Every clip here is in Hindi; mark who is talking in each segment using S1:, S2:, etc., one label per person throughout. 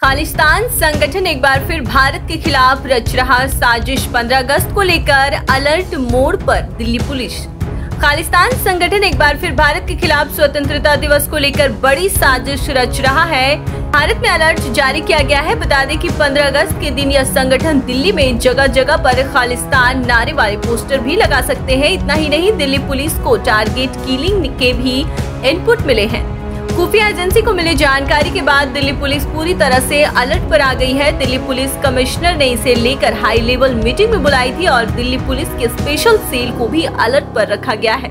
S1: खालिस्तान संगठन एक बार फिर भारत के खिलाफ रच रहा साजिश 15 अगस्त को लेकर अलर्ट मोड पर दिल्ली पुलिस। खालिस्तान संगठन एक बार फिर भारत के खिलाफ स्वतंत्रता दिवस को लेकर बड़ी साजिश रच रहा है। भारत में अलर्ट जारी किया गया है। बता दें कि 15 अगस्त के दिन यह संगठन दिल्ली में जगह जगह पर खालिस्तान नारे वाले पोस्टर भी लगा सकते हैं। इतना ही नहीं, दिल्ली पुलिस को टारगेट किलिंग के भी इनपुट मिले हैं। खुफिया एजेंसी को मिली जानकारी के बाद दिल्ली पुलिस पूरी तरह से अलर्ट पर आ गई है। दिल्ली पुलिस कमिश्नर ने इसे लेकर हाई लेवल मीटिंग में बुलाई थी और दिल्ली पुलिस के स्पेशल सेल को भी अलर्ट पर रखा गया है।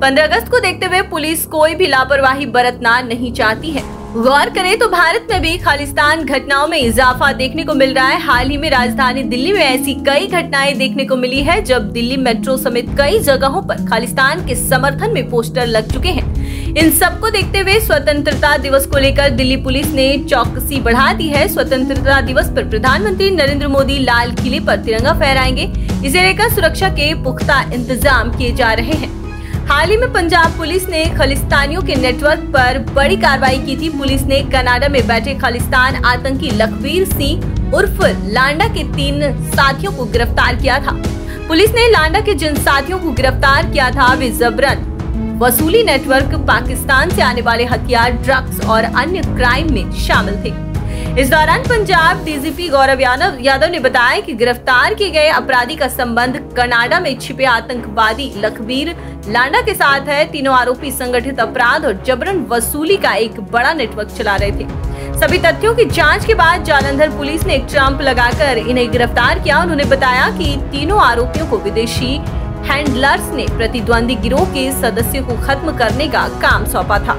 S1: पंद्रह अगस्त को देखते हुए पुलिस कोई भी लापरवाही बरतना नहीं चाहती है। गौर करें तो भारत में भी खालिस्तान घटनाओं में इजाफा देखने को मिल रहा है। हाल ही में राजधानी दिल्ली में ऐसी कई घटनाएँ देखने को मिली है, जब दिल्ली मेट्रो समेत कई जगहों पर खालिस्तान के समर्थन में पोस्टर लग चुके हैं। इन सबको देखते हुए स्वतंत्रता दिवस को लेकर दिल्ली पुलिस ने चौकसी बढ़ा दी है। स्वतंत्रता दिवस पर प्रधानमंत्री नरेंद्र मोदी लाल किले पर तिरंगा फहराएँगे। इसे लेकर सुरक्षा के पुख्ता इंतज़ाम किए जा रहे हैं। हाल ही में पंजाब पुलिस ने खालिस्तानियों के नेटवर्क पर बड़ी कार्रवाई की थी। पुलिस ने कनाडा में बैठे खालिस्तान आतंकी लखवीर सिंह उर्फ़ लांडा के तीन साथियों को गिरफ़्तार किया था। पुलिस ने लांडा के जिन साथियों को गिरफ़्तार किया था, वे जबरन वसूली नेटवर्क पाकिस्तान से आने वाले हथियार ड्रग्स और अन्य क्राइम में शामिल थे। इस दौरान पंजाब डीजीपी गौरव यादव यादव ने बताया कि गिरफ़्तार किए गए अपराधी का संबंध कनाडा में छिपे आतंकवादी लखबीर लांडा के साथ है। तीनों आरोपी संगठित अपराध और जबरन वसूली का एक बड़ा नेटवर्क चला रहे थे। सभी तथ्यों की जाँच के बाद जालंधर पुलिस ने एक ट्रंप लगाकर इन्हें गिरफ़्तार किया। उन्होंने बताया कि तीनों आरोपियों को विदेशी हैंडलर्स ने प्रतिद्वंदी गिरोह के सदस्यों को खत्म करने का काम सौंपा था।